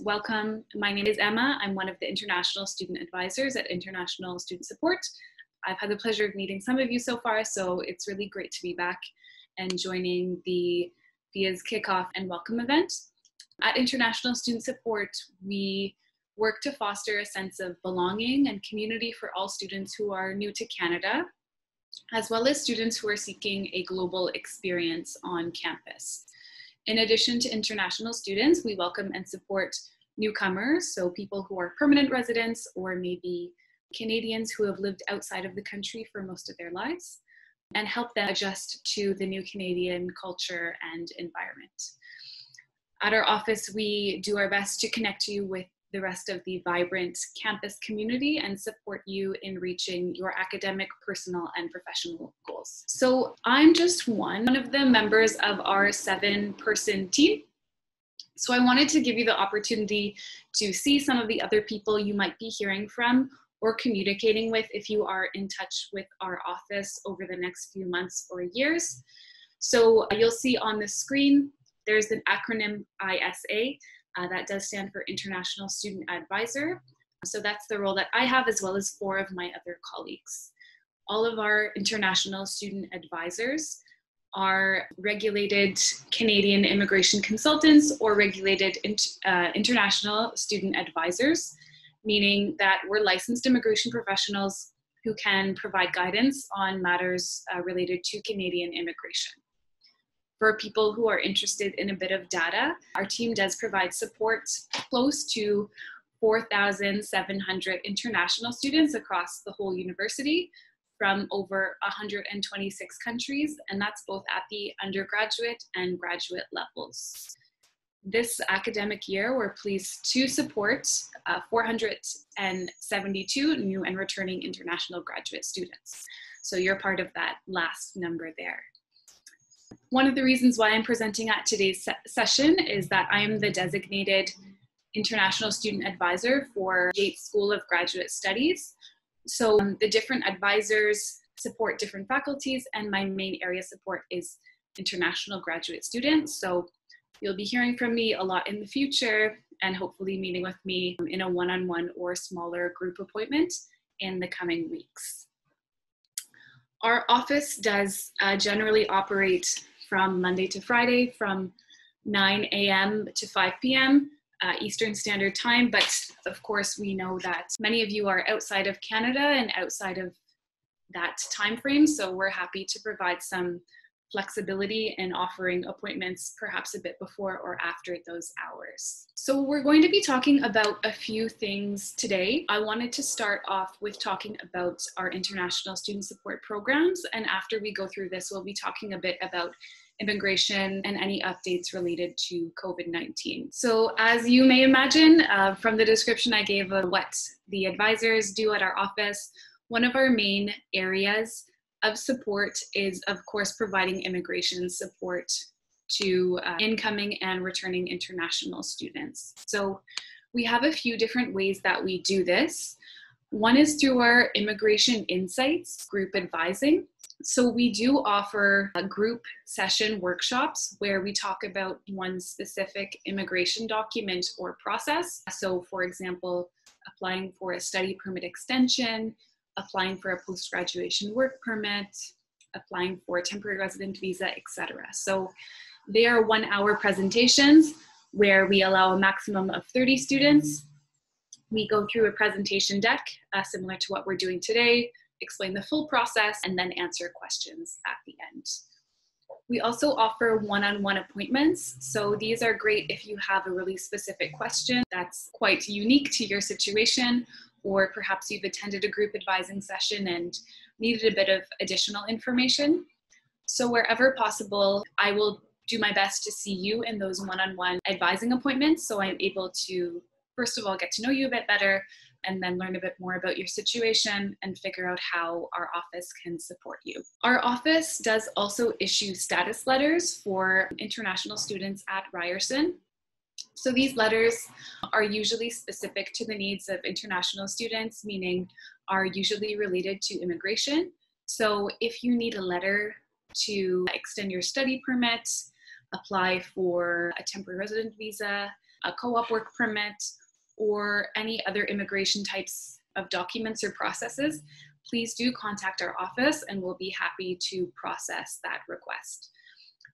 Welcome. My name is Emma. I'm one of the international student advisors at International Student Support. I've had the pleasure of meeting some of you so far, so it's really great to be back and joining the FEAS kickoff and welcome event. At International Student Support, we work to foster a sense of belonging and community for all students who are new to Canada, as well as students who are seeking a global experience on campus. In addition to international students, we welcome and support newcomers, so people who are permanent residents or maybe Canadians who have lived outside of the country for most of their lives, and help them adjust to the new Canadian culture and environment. At our office, we do our best to connect you with the rest of the vibrant campus community and support you in reaching your academic, personal, and professional goals. So I'm just one, one of the members of our seven person team. So I wanted to give you the opportunity to see some of the other people you might be hearing from or communicating with if you are in touch with our office over the next few months or years. So uh, you'll see on the screen, there's an acronym ISA. Uh, that does stand for International Student Advisor. So that's the role that I have, as well as four of my other colleagues. All of our international student advisors are regulated Canadian immigration consultants or regulated uh, international student advisors, meaning that we're licensed immigration professionals who can provide guidance on matters uh, related to Canadian immigration for people who are interested in a bit of data, our team does provide support close to 4,700 international students across the whole university from over 126 countries, and that's both at the undergraduate and graduate levels. This academic year, we're pleased to support uh, 472 new and returning international graduate students. So you're part of that last number there. One of the reasons why I'm presenting at today's se session is that I am the designated international student advisor for Yeates School of Graduate Studies. So um, the different advisors support different faculties and my main area support is international graduate students. So you'll be hearing from me a lot in the future and hopefully meeting with me in a one-on-one or smaller group appointment in the coming weeks. Our office does uh, generally operate from Monday to Friday from 9 a.m. to 5 p.m. Uh, Eastern Standard Time. But of course, we know that many of you are outside of Canada and outside of that time frame. So we're happy to provide some flexibility in offering appointments perhaps a bit before or after those hours. So we're going to be talking about a few things today. I wanted to start off with talking about our international student support programs and after we go through this we'll be talking a bit about immigration, and any updates related to COVID 19. So, as you may imagine uh, from the description I gave of what the advisors do at our office, one of our main areas of support is, of course, providing immigration support to uh, incoming and returning international students. So, we have a few different ways that we do this. One is through our Immigration Insights group advising. So we do offer group session workshops where we talk about one specific immigration document or process. So for example, applying for a study permit extension, applying for a post-graduation work permit, applying for a temporary resident visa, etc. So they are one hour presentations where we allow a maximum of 30 students. We go through a presentation deck uh, similar to what we're doing today explain the full process, and then answer questions at the end. We also offer one-on-one appointments. So these are great if you have a really specific question that's quite unique to your situation, or perhaps you've attended a group advising session and needed a bit of additional information. So wherever possible, I will do my best to see you in those one-on-one advising appointments. So I'm able to, first of all, get to know you a bit better, and then learn a bit more about your situation and figure out how our office can support you. Our office does also issue status letters for international students at Ryerson. So these letters are usually specific to the needs of international students, meaning are usually related to immigration. So if you need a letter to extend your study permit, apply for a temporary resident visa, a co-op work permit, or any other immigration types of documents or processes, please do contact our office and we'll be happy to process that request.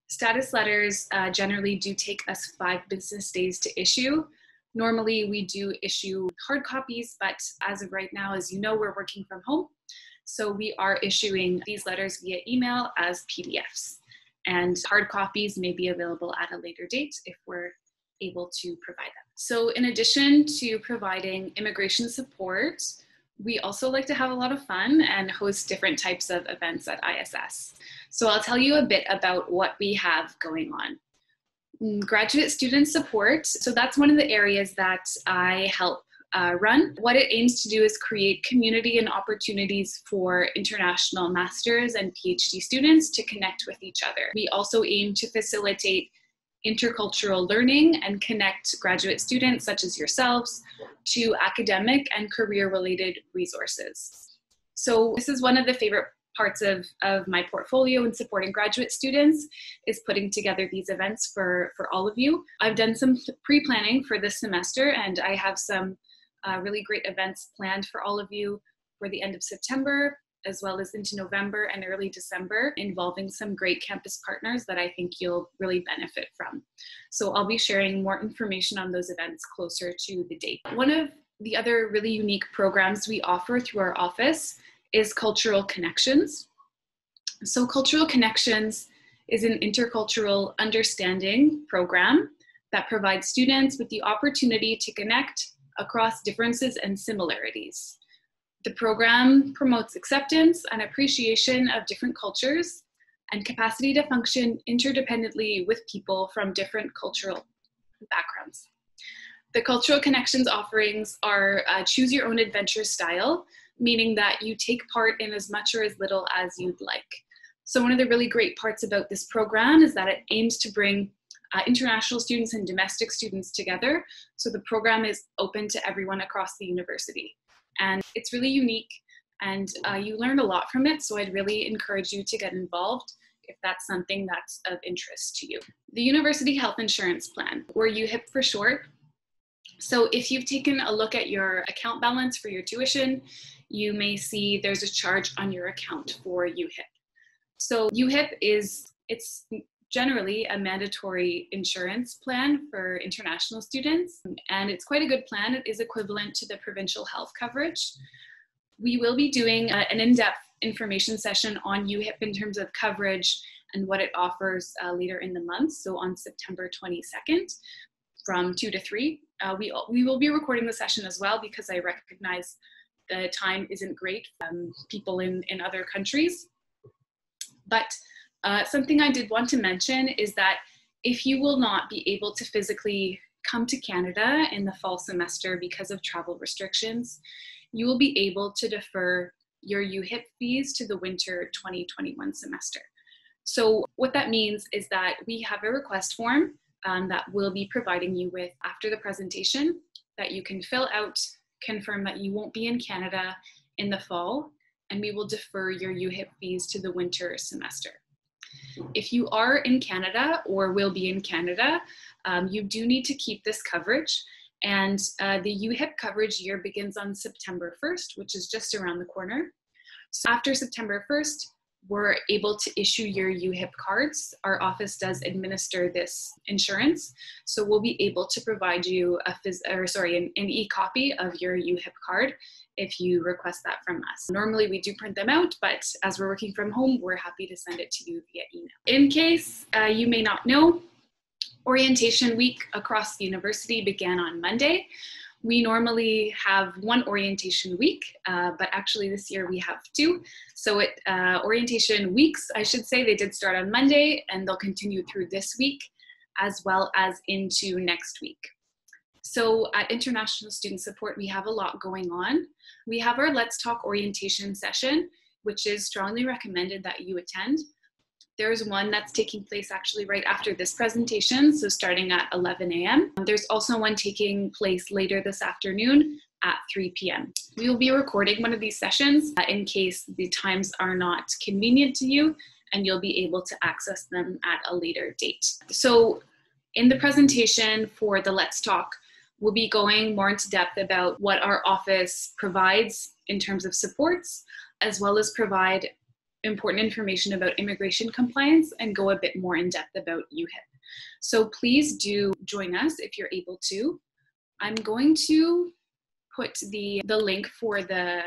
Status letters uh, generally do take us five business days to issue. Normally we do issue hard copies, but as of right now, as you know, we're working from home. So we are issuing these letters via email as PDFs. And hard copies may be available at a later date if we're able to provide them. So in addition to providing immigration support, we also like to have a lot of fun and host different types of events at ISS. So I'll tell you a bit about what we have going on. Mm, graduate student support. So that's one of the areas that I help uh, run. What it aims to do is create community and opportunities for international masters and PhD students to connect with each other. We also aim to facilitate intercultural learning and connect graduate students such as yourselves to academic and career related resources. So this is one of the favorite parts of, of my portfolio in supporting graduate students is putting together these events for, for all of you. I've done some pre-planning for this semester and I have some uh, really great events planned for all of you for the end of September as well as into November and early December, involving some great campus partners that I think you'll really benefit from. So I'll be sharing more information on those events closer to the date. One of the other really unique programs we offer through our office is Cultural Connections. So Cultural Connections is an intercultural understanding program that provides students with the opportunity to connect across differences and similarities. The program promotes acceptance and appreciation of different cultures and capacity to function interdependently with people from different cultural backgrounds. The cultural connections offerings are choose your own adventure style, meaning that you take part in as much or as little as you'd like. So one of the really great parts about this program is that it aims to bring uh, international students and domestic students together. So the program is open to everyone across the university and it's really unique and uh, you learn a lot from it. So I'd really encourage you to get involved if that's something that's of interest to you. The University Health Insurance Plan, or UHIP for short. So if you've taken a look at your account balance for your tuition, you may see there's a charge on your account for UHIP. So UHIP is, it's generally a mandatory insurance plan for international students, and it's quite a good plan. It is equivalent to the provincial health coverage. We will be doing a, an in-depth information session on UHIP in terms of coverage and what it offers uh, later in the month, so on September 22nd from 2 to 3. Uh, we, we will be recording the session as well because I recognize the time isn't great from people in, in other countries. But uh, something I did want to mention is that if you will not be able to physically come to Canada in the fall semester because of travel restrictions, you will be able to defer your UHIP fees to the winter 2021 semester. So what that means is that we have a request form um, that we'll be providing you with after the presentation that you can fill out, confirm that you won't be in Canada in the fall, and we will defer your UHIP fees to the winter semester. If you are in Canada or will be in Canada, um, you do need to keep this coverage. And uh, the UHIP coverage year begins on September 1st, which is just around the corner. So after September 1st, we're able to issue your UHIP cards. Our office does administer this insurance, so we'll be able to provide you a phys- or sorry, an, an e-copy of your UHIP card if you request that from us. Normally we do print them out, but as we're working from home, we're happy to send it to you via email. In case uh, you may not know, orientation week across the university began on Monday. We normally have one orientation week, uh, but actually this year we have two. So it, uh, orientation weeks, I should say, they did start on Monday and they'll continue through this week as well as into next week. So at International Student Support, we have a lot going on. We have our Let's Talk orientation session, which is strongly recommended that you attend. There's one that's taking place actually right after this presentation, so starting at 11 a.m. There's also one taking place later this afternoon at 3 p.m. We will be recording one of these sessions uh, in case the times are not convenient to you and you'll be able to access them at a later date. So In the presentation for the Let's Talk, we'll be going more into depth about what our office provides in terms of supports, as well as provide important information about immigration compliance and go a bit more in depth about UHIP. So please do join us if you're able to. I'm going to put the, the link for the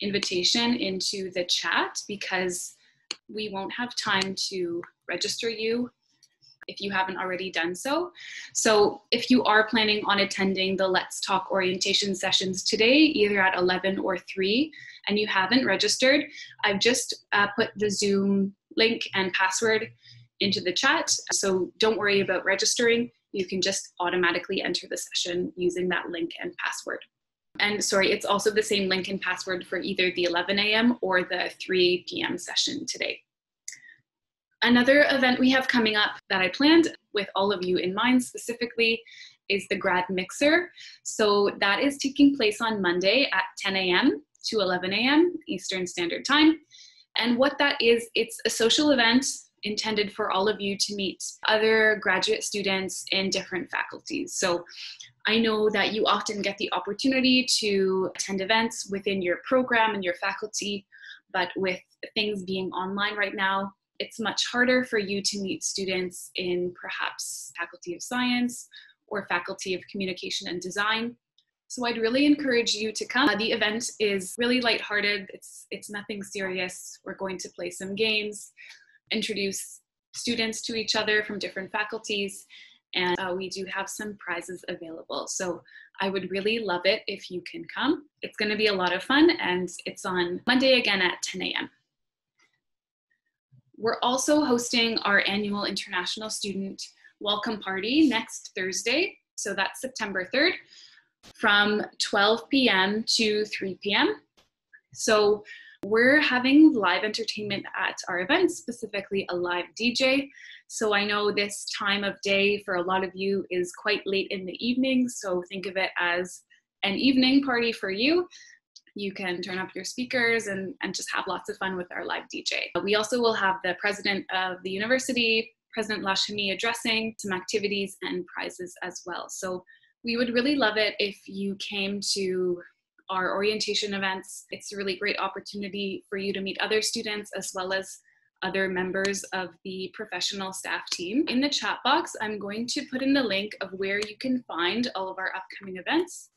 invitation into the chat because we won't have time to register you if you haven't already done so. So if you are planning on attending the Let's Talk orientation sessions today, either at 11 or 3, and you haven't registered, I've just uh, put the Zoom link and password into the chat. So don't worry about registering. You can just automatically enter the session using that link and password. And sorry, it's also the same link and password for either the 11 a.m. or the 3 p.m. session today. Another event we have coming up that I planned with all of you in mind specifically is the Grad Mixer. So that is taking place on Monday at 10 a.m. to 11 a.m. Eastern Standard Time. And what that is, it's a social event intended for all of you to meet other graduate students in different faculties. So I know that you often get the opportunity to attend events within your program and your faculty, but with things being online right now, it's much harder for you to meet students in perhaps faculty of science or faculty of communication and design. So I'd really encourage you to come. Uh, the event is really lighthearted. It's it's nothing serious. We're going to play some games, introduce students to each other from different faculties, and uh, we do have some prizes available. So I would really love it if you can come. It's going to be a lot of fun, and it's on Monday again at 10 a.m. We're also hosting our annual International Student Welcome Party next Thursday. So that's September 3rd from 12 p.m. to 3 p.m. So we're having live entertainment at our event, specifically a live DJ. So I know this time of day for a lot of you is quite late in the evening. So think of it as an evening party for you you can turn up your speakers and, and just have lots of fun with our live DJ. We also will have the president of the university, President Lachemi, addressing some activities and prizes as well. So we would really love it if you came to our orientation events. It's a really great opportunity for you to meet other students as well as other members of the professional staff team. In the chat box, I'm going to put in the link of where you can find all of our upcoming events.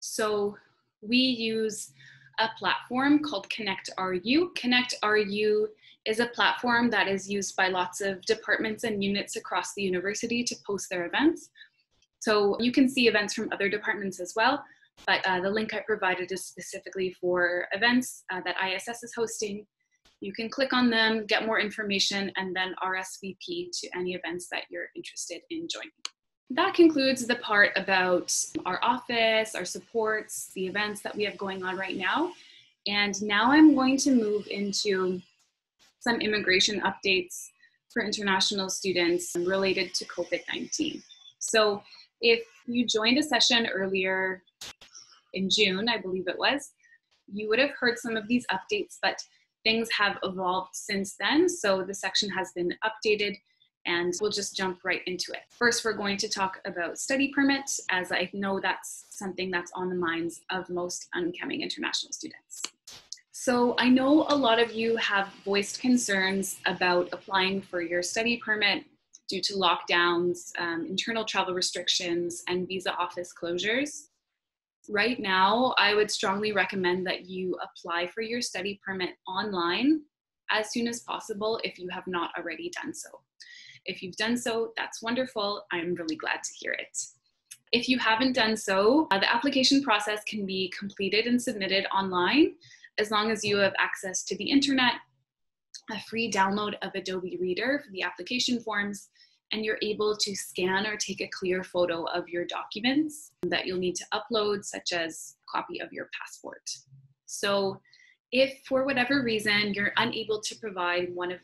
So we use a platform called Connect RU. Connect RU is a platform that is used by lots of departments and units across the university to post their events. So you can see events from other departments as well, but uh, the link I provided is specifically for events uh, that ISS is hosting. You can click on them, get more information, and then RSVP to any events that you're interested in joining that concludes the part about our office, our supports, the events that we have going on right now. And now I'm going to move into some immigration updates for international students related to COVID-19. So if you joined a session earlier in June, I believe it was, you would have heard some of these updates, but things have evolved since then. So the section has been updated and we'll just jump right into it. First, we're going to talk about study permits, as I know that's something that's on the minds of most incoming international students. So I know a lot of you have voiced concerns about applying for your study permit due to lockdowns, um, internal travel restrictions, and visa office closures. Right now, I would strongly recommend that you apply for your study permit online as soon as possible if you have not already done so. If you've done so, that's wonderful. I'm really glad to hear it. If you haven't done so, uh, the application process can be completed and submitted online as long as you have access to the internet, a free download of Adobe Reader for the application forms, and you're able to scan or take a clear photo of your documents that you'll need to upload, such as a copy of your passport. So if for whatever reason you're unable to provide one of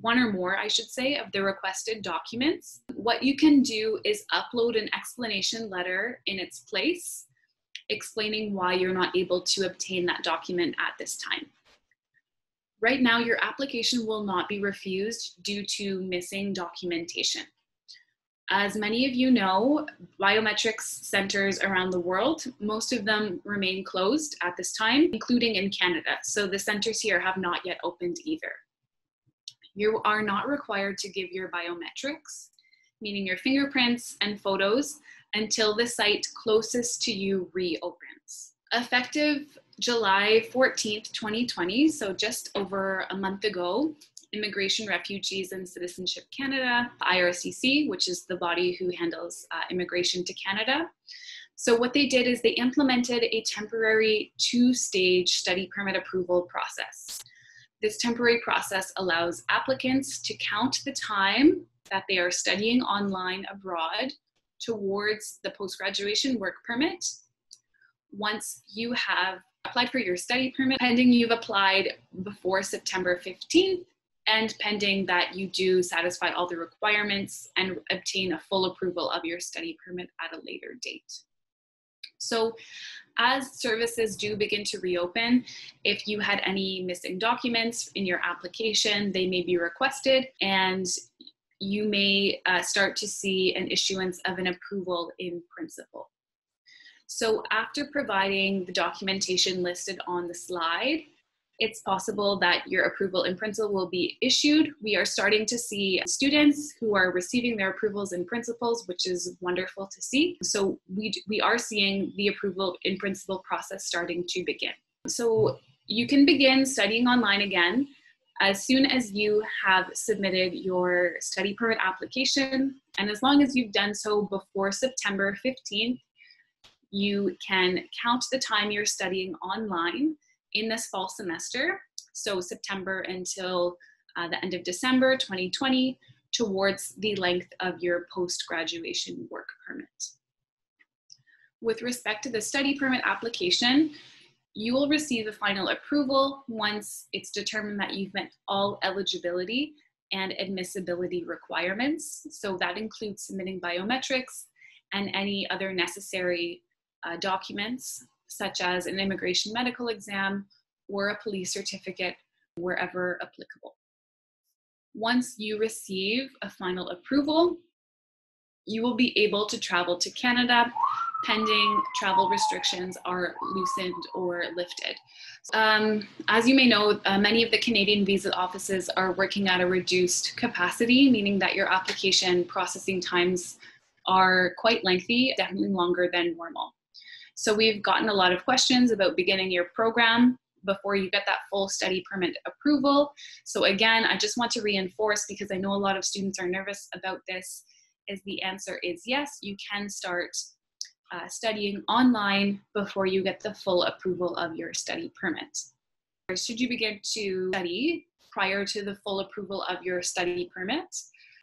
one or more, I should say, of the requested documents. What you can do is upload an explanation letter in its place, explaining why you're not able to obtain that document at this time. Right now, your application will not be refused due to missing documentation. As many of you know, biometrics centers around the world, most of them remain closed at this time, including in Canada. So the centers here have not yet opened either. You are not required to give your biometrics, meaning your fingerprints and photos, until the site closest to you reopens. Effective July 14th, 2020, so just over a month ago, Immigration, Refugees, and Citizenship Canada, IRCC, which is the body who handles uh, immigration to Canada. So, what they did is they implemented a temporary two stage study permit approval process. This temporary process allows applicants to count the time that they are studying online abroad towards the post graduation work permit. Once you have applied for your study permit, pending you've applied before September 15th, and pending that you do satisfy all the requirements and obtain a full approval of your study permit at a later date. So as services do begin to reopen, if you had any missing documents in your application, they may be requested and you may uh, start to see an issuance of an approval in principle. So after providing the documentation listed on the slide, it's possible that your approval in principle will be issued. We are starting to see students who are receiving their approvals in principles, which is wonderful to see. So we, we are seeing the approval in principle process starting to begin. So you can begin studying online again as soon as you have submitted your study permit application. And as long as you've done so before September 15th, you can count the time you're studying online in this fall semester, so September until uh, the end of December 2020, towards the length of your post-graduation work permit. With respect to the study permit application, you will receive a final approval once it's determined that you've met all eligibility and admissibility requirements. So that includes submitting biometrics and any other necessary uh, documents such as an immigration medical exam or a police certificate wherever applicable. Once you receive a final approval, you will be able to travel to Canada pending travel restrictions are loosened or lifted. Um, as you may know, uh, many of the Canadian visa offices are working at a reduced capacity, meaning that your application processing times are quite lengthy, definitely longer than normal. So we've gotten a lot of questions about beginning your program before you get that full study permit approval. So again, I just want to reinforce because I know a lot of students are nervous about this is the answer is yes, you can start uh, studying online before you get the full approval of your study permit. Should you begin to study prior to the full approval of your study permit,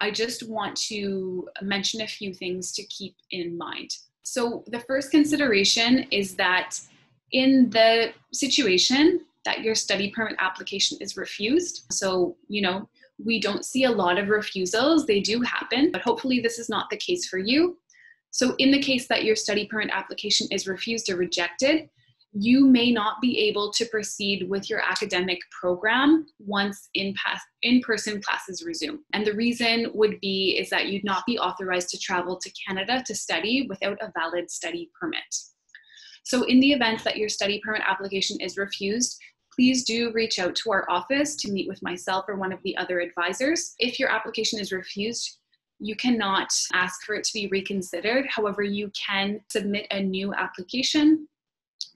I just want to mention a few things to keep in mind. So, the first consideration is that in the situation that your study permit application is refused, so, you know, we don't see a lot of refusals, they do happen, but hopefully this is not the case for you. So, in the case that your study permit application is refused or rejected, you may not be able to proceed with your academic program once in in-person classes resume. And the reason would be is that you'd not be authorized to travel to Canada to study without a valid study permit. So in the event that your study permit application is refused, please do reach out to our office to meet with myself or one of the other advisors. If your application is refused, you cannot ask for it to be reconsidered. However, you can submit a new application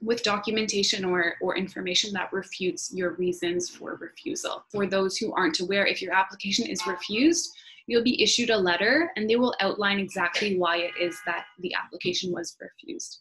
with documentation or, or information that refutes your reasons for refusal. For those who aren't aware, if your application is refused, you'll be issued a letter and they will outline exactly why it is that the application was refused.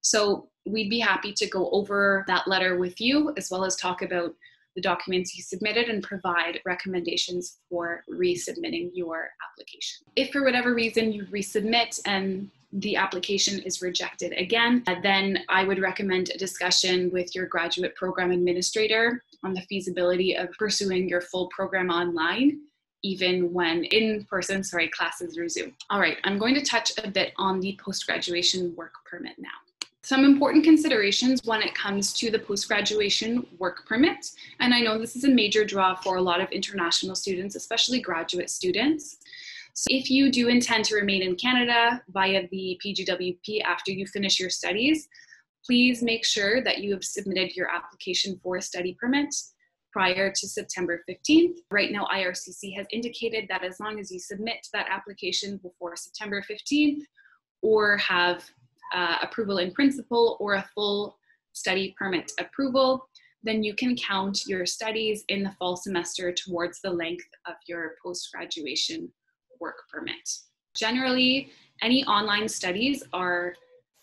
So we'd be happy to go over that letter with you as well as talk about the documents you submitted and provide recommendations for resubmitting your application. If for whatever reason you resubmit and the application is rejected again, uh, then I would recommend a discussion with your graduate program administrator on the feasibility of pursuing your full program online even when in person, sorry, classes resume. All right, I'm going to touch a bit on the post graduation work permit now. Some important considerations when it comes to the post-graduation work permit, and I know this is a major draw for a lot of international students, especially graduate students. So if you do intend to remain in Canada via the PGWP after you finish your studies, please make sure that you have submitted your application for a study permit prior to September 15th. Right now, IRCC has indicated that as long as you submit that application before September 15th or have uh, approval in principle or a full study permit approval, then you can count your studies in the fall semester towards the length of your post-graduation work permit. Generally, any online studies are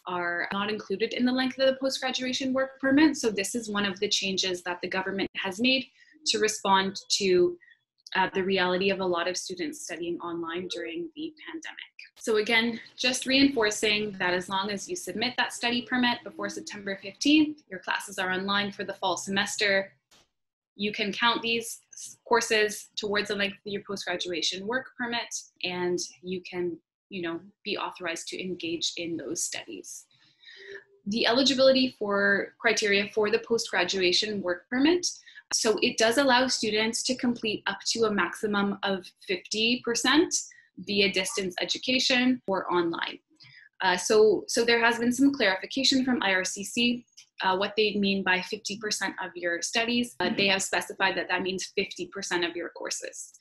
are not included in the length of the post-graduation work permit. So this is one of the changes that the government has made to respond to uh, the reality of a lot of students studying online during the pandemic. So again, just reinforcing that as long as you submit that study permit before September 15th, your classes are online for the fall semester, you can count these courses towards the length of your post-graduation work permit and you can you know, be authorized to engage in those studies. The eligibility for criteria for the post-graduation work permit so it does allow students to complete up to a maximum of 50% via distance education or online. Uh, so, so there has been some clarification from IRCC uh, what they mean by 50% of your studies. They have specified that that means 50% of your courses.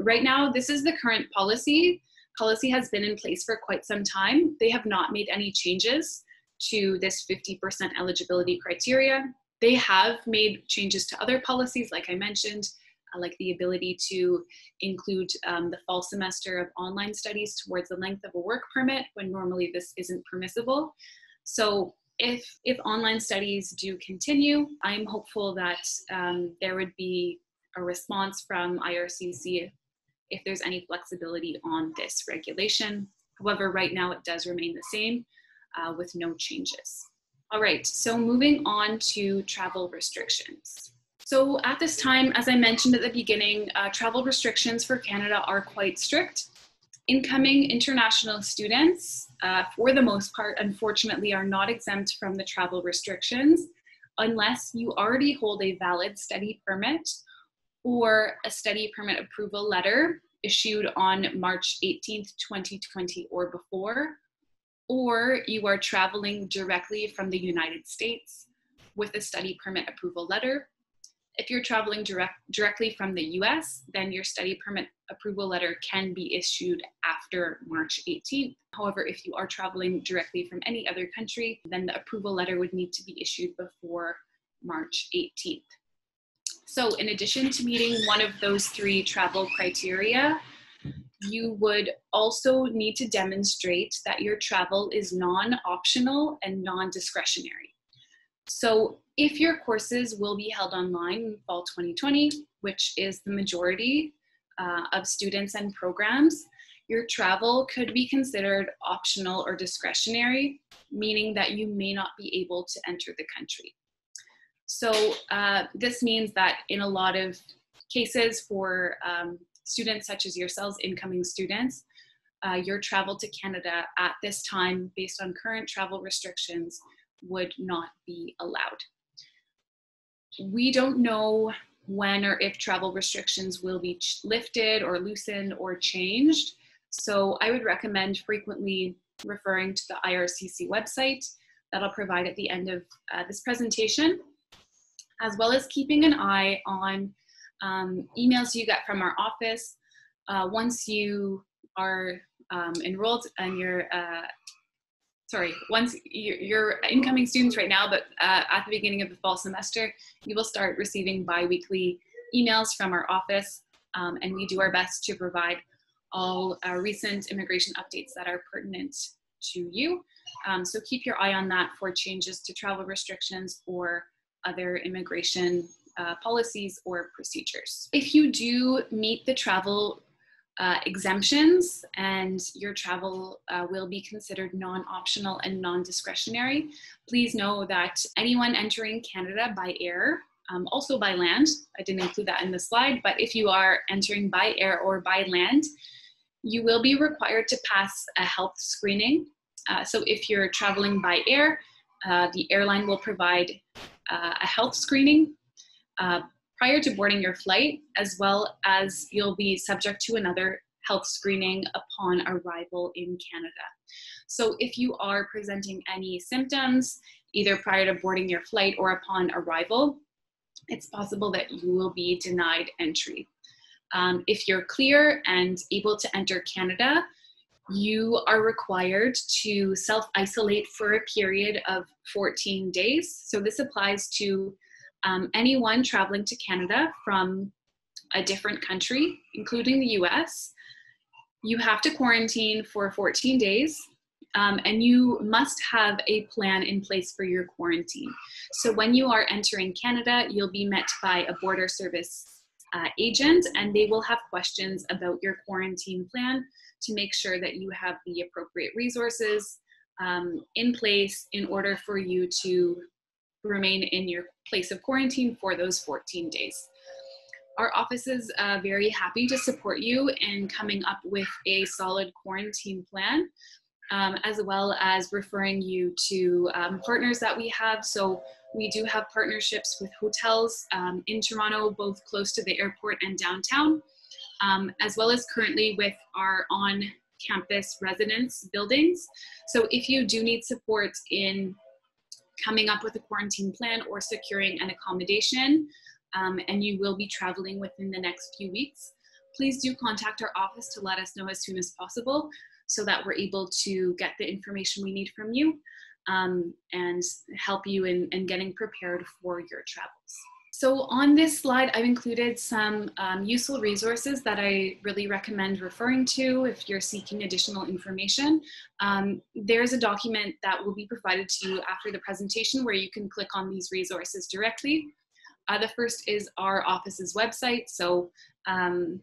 Right now, this is the current policy policy has been in place for quite some time. They have not made any changes to this 50% eligibility criteria. They have made changes to other policies, like I mentioned, uh, like the ability to include um, the fall semester of online studies towards the length of a work permit when normally this isn't permissible. So if, if online studies do continue, I'm hopeful that um, there would be a response from IRCC if there's any flexibility on this regulation. However, right now it does remain the same uh, with no changes. All right, so moving on to travel restrictions. So at this time, as I mentioned at the beginning, uh, travel restrictions for Canada are quite strict. Incoming international students, uh, for the most part, unfortunately, are not exempt from the travel restrictions unless you already hold a valid study permit or a study permit approval letter issued on March 18th, 2020 or before, or you are traveling directly from the United States with a study permit approval letter. If you're traveling direct, directly from the US, then your study permit approval letter can be issued after March 18th. However, if you are traveling directly from any other country, then the approval letter would need to be issued before March 18th. So in addition to meeting one of those three travel criteria, you would also need to demonstrate that your travel is non-optional and non-discretionary. So if your courses will be held online in fall 2020, which is the majority uh, of students and programs, your travel could be considered optional or discretionary, meaning that you may not be able to enter the country. So uh, this means that in a lot of cases for um, students such as yourselves, incoming students, uh, your travel to Canada at this time, based on current travel restrictions, would not be allowed. We don't know when or if travel restrictions will be lifted or loosened or changed. So I would recommend frequently referring to the IRCC website that I'll provide at the end of uh, this presentation as well as keeping an eye on um, emails you get from our office. Uh, once you are um, enrolled and you're, uh, sorry, once you're, incoming students right now, but uh, at the beginning of the fall semester, you will start receiving biweekly emails from our office, um, and we do our best to provide all recent immigration updates that are pertinent to you. Um, so keep your eye on that for changes to travel restrictions or other immigration uh, policies or procedures. If you do meet the travel uh, exemptions and your travel uh, will be considered non-optional and non-discretionary, please know that anyone entering Canada by air, um, also by land, I didn't include that in the slide, but if you are entering by air or by land, you will be required to pass a health screening. Uh, so if you're traveling by air, uh, the airline will provide uh, a health screening uh, prior to boarding your flight, as well as you'll be subject to another health screening upon arrival in Canada. So if you are presenting any symptoms, either prior to boarding your flight or upon arrival, it's possible that you will be denied entry. Um, if you're clear and able to enter Canada, you are required to self isolate for a period of 14 days. So, this applies to um, anyone traveling to Canada from a different country, including the US. You have to quarantine for 14 days. Um, and you must have a plan in place for your quarantine. So, when you are entering Canada, you'll be met by a border service uh, agent, and they will have questions about your quarantine plan to make sure that you have the appropriate resources um, in place in order for you to remain in your place of quarantine for those 14 days. Our office is uh, very happy to support you in coming up with a solid quarantine plan, um, as well as referring you to um, partners that we have. So we do have partnerships with hotels um, in Toronto, both close to the airport and downtown, um, as well as currently with our on campus residence buildings. So if you do need support in coming up with a quarantine plan or securing an accommodation, um, and you will be traveling within the next few weeks, please do contact our office to let us know as soon as possible so that we're able to get the information we need from you um, and help you in, in getting prepared for your travels. So on this slide, I've included some um, useful resources that I really recommend referring to if you're seeking additional information. Um, there's a document that will be provided to you after the presentation where you can click on these resources directly. Uh, the first is our office's website. So um,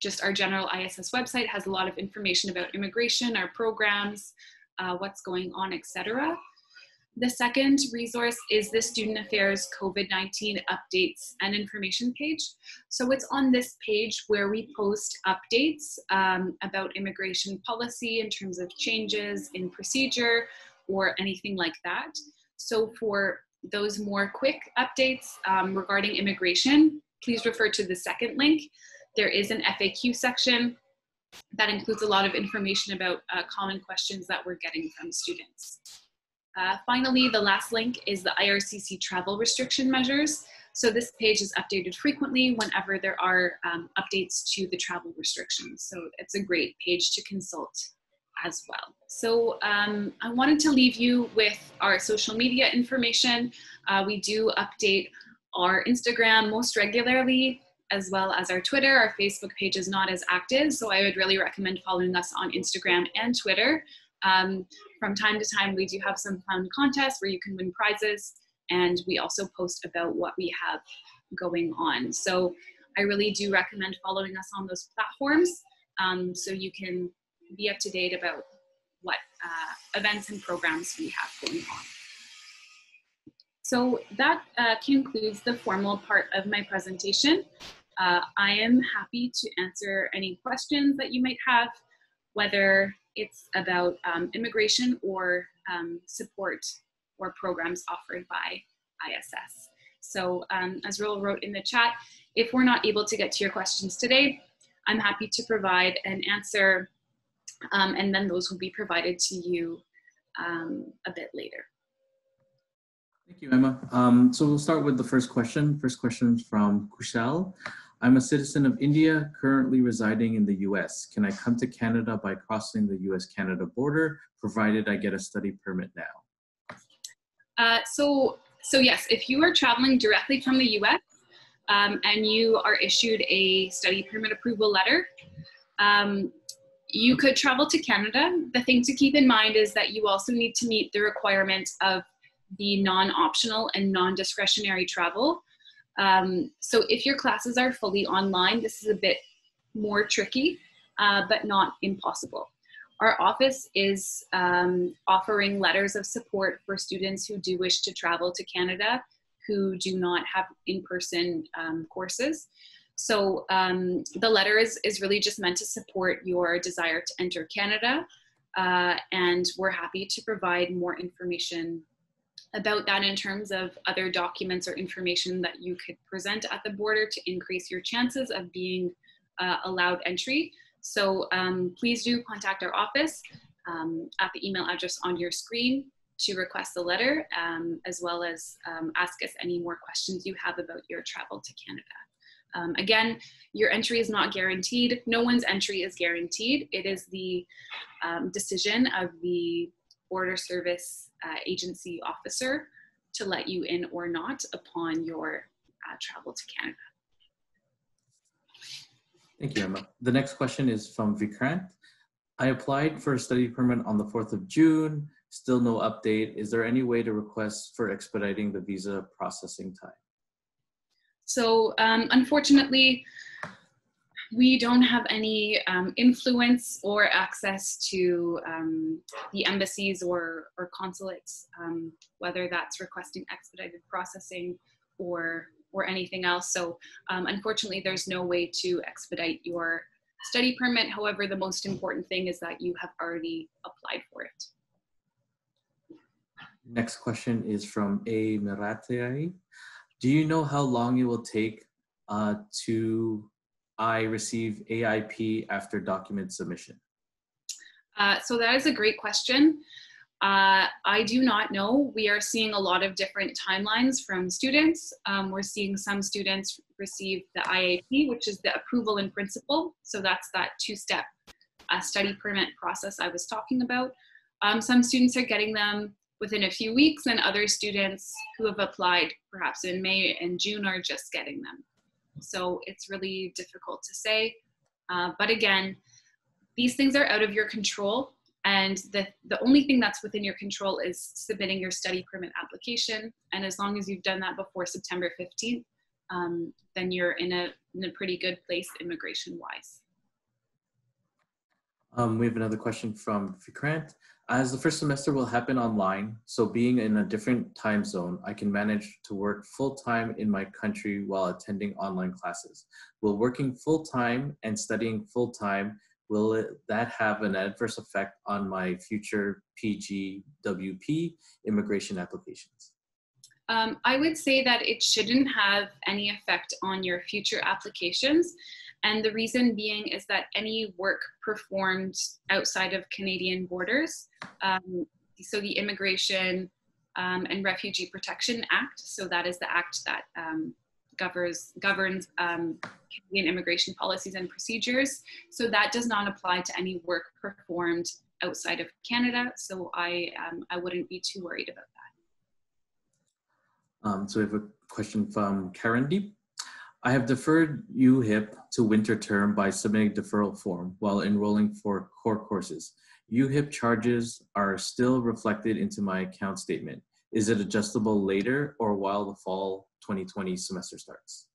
just our general ISS website has a lot of information about immigration, our programs, uh, what's going on, etc. The second resource is the Student Affairs COVID-19 updates and information page. So it's on this page where we post updates um, about immigration policy in terms of changes in procedure or anything like that. So for those more quick updates um, regarding immigration, please refer to the second link. There is an FAQ section that includes a lot of information about uh, common questions that we're getting from students. Uh, finally, the last link is the IRCC travel restriction measures. So this page is updated frequently whenever there are um, updates to the travel restrictions. So it's a great page to consult as well. So um, I wanted to leave you with our social media information. Uh, we do update our Instagram most regularly as well as our Twitter. Our Facebook page is not as active, so I would really recommend following us on Instagram and Twitter. Um, from time to time, we do have some fun contests where you can win prizes, and we also post about what we have going on. So I really do recommend following us on those platforms um, so you can be up to date about what uh, events and programs we have going on. So that uh, concludes the formal part of my presentation. Uh, I am happy to answer any questions that you might have, whether it's about um, immigration or um, support or programs offered by ISS. So um, as Roel wrote in the chat, if we're not able to get to your questions today, I'm happy to provide an answer um, and then those will be provided to you um, a bit later. Thank you, Emma. Um, so we'll start with the first question. First question from Kushal. I'm a citizen of India, currently residing in the US. Can I come to Canada by crossing the US Canada border, provided I get a study permit now? Uh, so, so yes, if you are traveling directly from the US um, and you are issued a study permit approval letter, um, you could travel to Canada. The thing to keep in mind is that you also need to meet the requirements of the non optional and non discretionary travel. Um, so if your classes are fully online, this is a bit more tricky, uh, but not impossible. Our office is um, offering letters of support for students who do wish to travel to Canada who do not have in-person um, courses. So um, the letter is, is really just meant to support your desire to enter Canada. Uh, and we're happy to provide more information about that in terms of other documents or information that you could present at the border to increase your chances of being uh, allowed entry. So um, please do contact our office um, at the email address on your screen to request the letter, um, as well as um, ask us any more questions you have about your travel to Canada. Um, again, your entry is not guaranteed. No one's entry is guaranteed. It is the um, decision of the border service uh, agency officer to let you in or not upon your uh, travel to Canada. Thank you, Emma. The next question is from Vikrant. I applied for a study permit on the 4th of June. Still no update. Is there any way to request for expediting the visa processing time? So um, unfortunately, we don't have any um, influence or access to um, the embassies or, or consulates, um, whether that's requesting expedited processing or, or anything else. So um, unfortunately, there's no way to expedite your study permit. However, the most important thing is that you have already applied for it. Next question is from A. Meratai. Do you know how long it will take uh, to I receive AIP after document submission? Uh, so that is a great question. Uh, I do not know. We are seeing a lot of different timelines from students. Um, we're seeing some students receive the IAP, which is the approval in principle. So that's that two-step uh, study permit process I was talking about. Um, some students are getting them within a few weeks and other students who have applied perhaps in May and June are just getting them. So it's really difficult to say. Uh, but again, these things are out of your control. And the, the only thing that's within your control is submitting your study permit application. And as long as you've done that before September 15th, um, then you're in a, in a pretty good place immigration wise. Um, we have another question from Vikrant. As the first semester will happen online, so being in a different time zone, I can manage to work full time in my country while attending online classes. Will working full time and studying full time, will it, that have an adverse effect on my future PGWP immigration applications? Um, I would say that it shouldn't have any effect on your future applications. And the reason being is that any work performed outside of Canadian borders, um, so the Immigration um, and Refugee Protection Act, so that is the act that um, governs, governs um, Canadian immigration policies and procedures. So that does not apply to any work performed outside of Canada. So I, um, I wouldn't be too worried about that. Um, so we have a question from Karandeep. I have deferred UHIP to winter term by submitting deferral form while enrolling for core courses. UHIP charges are still reflected into my account statement. Is it adjustable later or while the fall 2020 semester starts?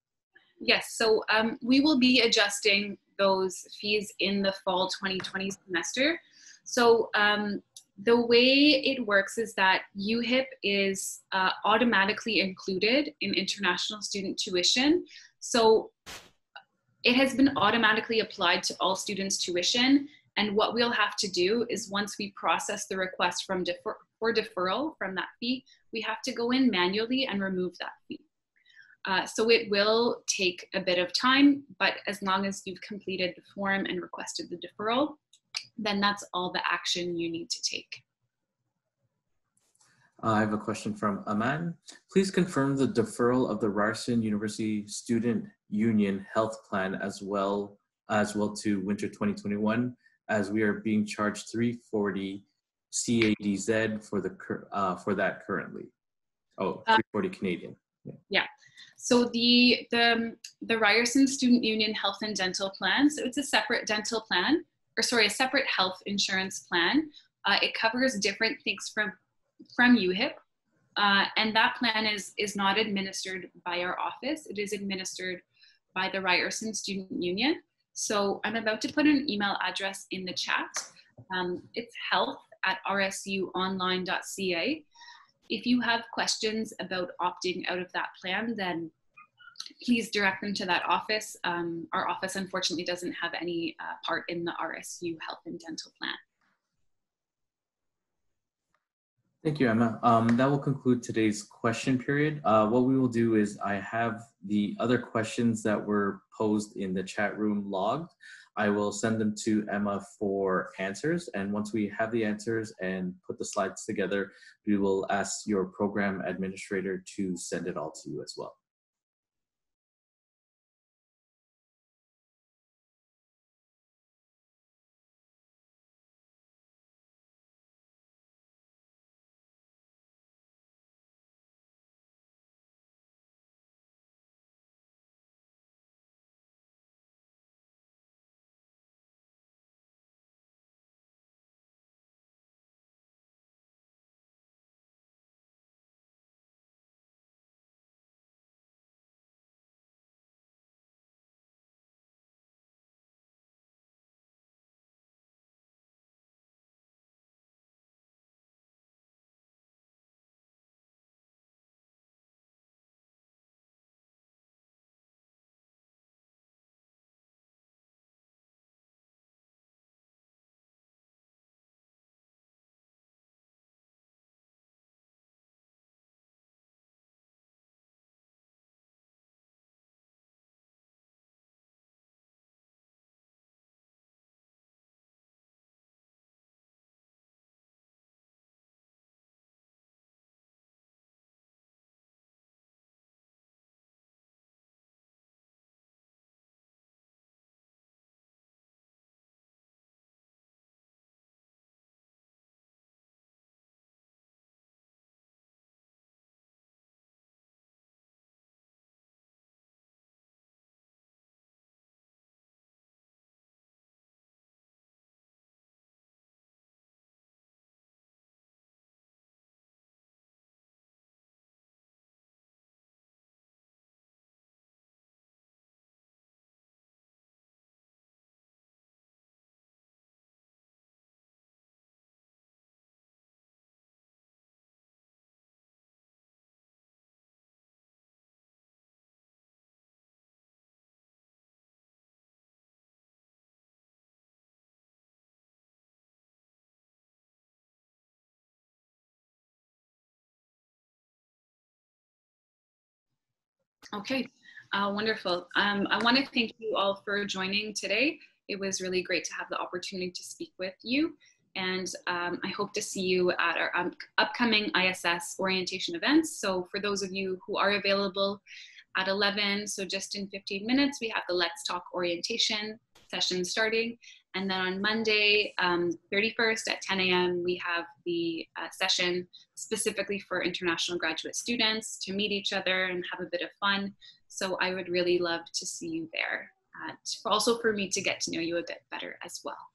Yes, so um, we will be adjusting those fees in the fall 2020 semester. So um, the way it works is that UHIP is uh, automatically included in international student tuition. So it has been automatically applied to all students' tuition. And what we'll have to do is once we process the request from defer for deferral from that fee, we have to go in manually and remove that fee. Uh, so it will take a bit of time, but as long as you've completed the form and requested the deferral, then that's all the action you need to take. I have a question from Aman. Please confirm the deferral of the Ryerson University Student Union Health Plan as well as well to winter 2021 as we are being charged 340 CADZ for the uh, for that currently. Oh, uh, 340 Canadian. Yeah. yeah. So the the the Ryerson Student Union Health and Dental Plan. So it's a separate dental plan, or sorry, a separate health insurance plan. Uh, it covers different things from from UHIP. Uh, and that plan is, is not administered by our office. It is administered by the Ryerson Student Union. So I'm about to put an email address in the chat. Um, it's health at rsuonline.ca. If you have questions about opting out of that plan, then please direct them to that office. Um, our office unfortunately doesn't have any uh, part in the RSU health and dental plan. Thank you, Emma. Um, that will conclude today's question period. Uh, what we will do is I have the other questions that were posed in the chat room logged. I will send them to Emma for answers. And once we have the answers and put the slides together, we will ask your program administrator to send it all to you as well. Okay, uh, wonderful. Um, I want to thank you all for joining today. It was really great to have the opportunity to speak with you. And um, I hope to see you at our um, upcoming ISS orientation events. So for those of you who are available at 11, so just in 15 minutes, we have the Let's Talk orientation session starting. And then on Monday, um, 31st at 10 a.m., we have the uh, session specifically for international graduate students to meet each other and have a bit of fun. So I would really love to see you there. Also for me to get to know you a bit better as well.